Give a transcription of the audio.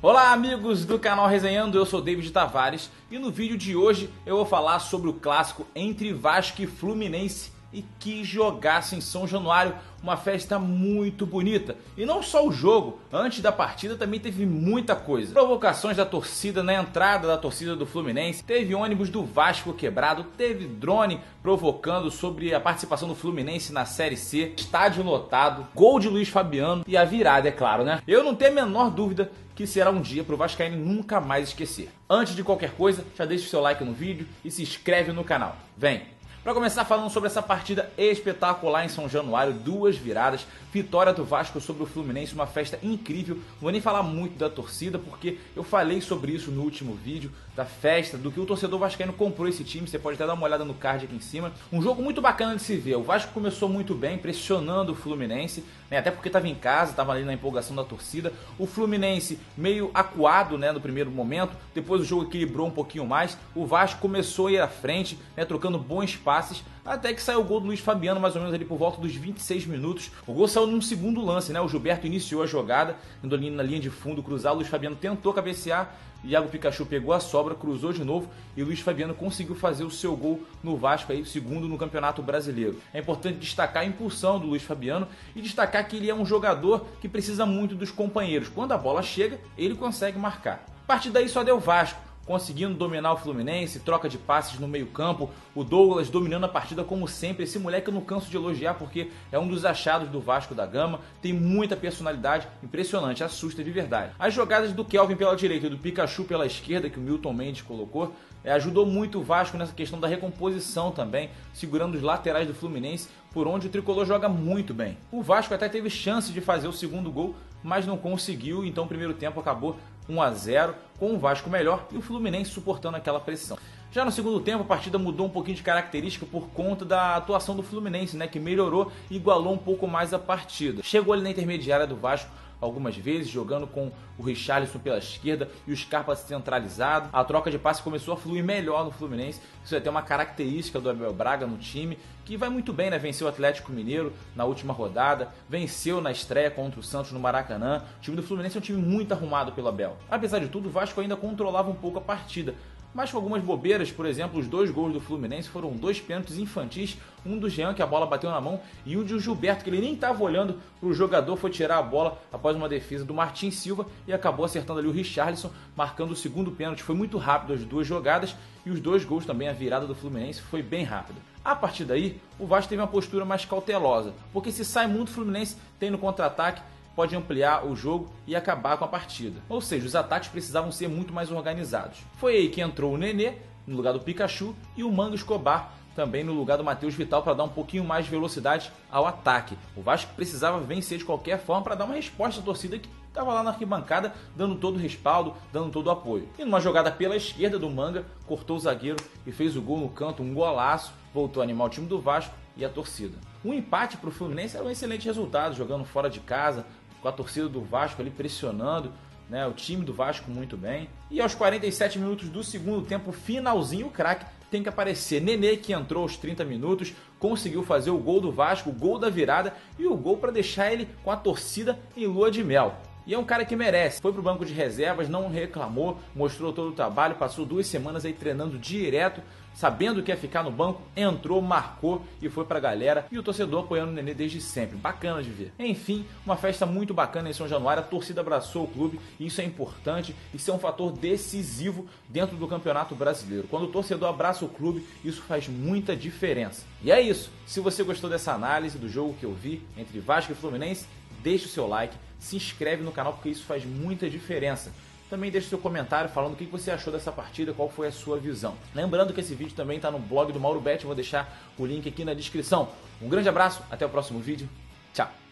Olá amigos do canal Resenhando, eu sou David Tavares e no vídeo de hoje eu vou falar sobre o clássico entre Vasco e Fluminense e que jogasse em São Januário, uma festa muito bonita. E não só o jogo, antes da partida também teve muita coisa. Provocações da torcida na entrada da torcida do Fluminense, teve ônibus do Vasco quebrado, teve drone provocando sobre a participação do Fluminense na Série C, estádio lotado, gol de Luiz Fabiano e a virada, é claro, né? Eu não tenho a menor dúvida que será um dia para o Vascaíno nunca mais esquecer. Antes de qualquer coisa, já deixa o seu like no vídeo e se inscreve no canal. Vem! Para começar falando sobre essa partida espetacular em São Januário, duas viradas, vitória do Vasco sobre o Fluminense, uma festa incrível. Não vou nem falar muito da torcida, porque eu falei sobre isso no último vídeo, da festa, do que o torcedor vascaíno comprou esse time, você pode até dar uma olhada no card aqui em cima. Um jogo muito bacana de se ver, o Vasco começou muito bem, pressionando o Fluminense, né, até porque estava em casa, estava ali na empolgação da torcida. O Fluminense meio acuado né, no primeiro momento, depois o jogo equilibrou um pouquinho mais, o Vasco começou a ir à frente, né, trocando bons passes, até que saiu o gol do Luiz Fabiano, mais ou menos ali por volta dos 26 minutos. O gol saiu num segundo lance, né? O Gilberto iniciou a jogada, indo ali na linha de fundo, cruzar. O Luiz Fabiano tentou cabecear, Iago Pikachu pegou a sobra, cruzou de novo e Luiz Fabiano conseguiu fazer o seu gol no Vasco, aí, segundo no Campeonato Brasileiro. É importante destacar a impulsão do Luiz Fabiano e destacar que ele é um jogador que precisa muito dos companheiros. Quando a bola chega, ele consegue marcar. A partir daí só deu Vasco conseguindo dominar o Fluminense, troca de passes no meio-campo, o Douglas dominando a partida como sempre. Esse moleque eu não canso de elogiar porque é um dos achados do Vasco da Gama, tem muita personalidade, impressionante, assusta de verdade. As jogadas do Kelvin pela direita e do Pikachu pela esquerda, que o Milton Mendes colocou, é, ajudou muito o Vasco nessa questão da recomposição também, segurando os laterais do Fluminense, por onde o tricolor joga muito bem. O Vasco até teve chance de fazer o segundo gol, mas não conseguiu, então o primeiro tempo acabou 1 a 0, com o Vasco melhor e o Fluminense suportando aquela pressão. Já no segundo tempo, a partida mudou um pouquinho de característica por conta da atuação do Fluminense, né, que melhorou e igualou um pouco mais a partida. Chegou ali na intermediária do Vasco, algumas vezes, jogando com o Richarlison pela esquerda e o Scarpa centralizado. A troca de passe começou a fluir melhor no Fluminense. Isso é até uma característica do Abel Braga no time, que vai muito bem, né? Venceu o Atlético Mineiro na última rodada, venceu na estreia contra o Santos no Maracanã. O time do Fluminense é um time muito arrumado pelo Abel. Apesar de tudo, o Vasco ainda controlava um pouco a partida, mas com algumas bobeiras, por exemplo, os dois gols do Fluminense foram dois pênaltis infantis, um do Jean que a bola bateu na mão e um de Gilberto que ele nem estava olhando para o jogador, foi tirar a bola após uma defesa do Martin Silva e acabou acertando ali o Richarlison, marcando o segundo pênalti. Foi muito rápido as duas jogadas e os dois gols também, a virada do Fluminense foi bem rápida. A partir daí, o Vasco teve uma postura mais cautelosa, porque se sai muito o Fluminense, tem no contra-ataque pode ampliar o jogo e acabar com a partida. Ou seja, os ataques precisavam ser muito mais organizados. Foi aí que entrou o Nenê no lugar do Pikachu e o Manga Escobar também no lugar do Matheus Vital para dar um pouquinho mais de velocidade ao ataque. O Vasco precisava vencer de qualquer forma para dar uma resposta à torcida que estava lá na arquibancada dando todo o respaldo, dando todo o apoio. E numa jogada pela esquerda do Manga, cortou o zagueiro e fez o gol no canto, um golaço, voltou a animar o time do Vasco e a torcida. Um empate para o Fluminense era um excelente resultado, jogando fora de casa, com a torcida do Vasco ali pressionando, né, o time do Vasco muito bem. E aos 47 minutos do segundo tempo, finalzinho, o craque tem que aparecer. Nenê, que entrou aos 30 minutos, conseguiu fazer o gol do Vasco, o gol da virada e o gol para deixar ele com a torcida em lua de mel. E é um cara que merece. Foi pro banco de reservas, não reclamou, mostrou todo o trabalho, passou duas semanas aí treinando direto, sabendo que ia ficar no banco, entrou, marcou e foi pra galera. E o torcedor apoiando o Nenê desde sempre. Bacana de ver. Enfim, uma festa muito bacana em São Januário. A torcida abraçou o clube isso é importante. Isso é um fator decisivo dentro do Campeonato Brasileiro. Quando o torcedor abraça o clube, isso faz muita diferença. E é isso. Se você gostou dessa análise do jogo que eu vi entre Vasco e Fluminense, deixe o seu like se inscreve no canal porque isso faz muita diferença. Também deixe seu comentário falando o que você achou dessa partida, qual foi a sua visão. Lembrando que esse vídeo também está no blog do Mauro Bet, vou deixar o link aqui na descrição. Um grande abraço, até o próximo vídeo. Tchau!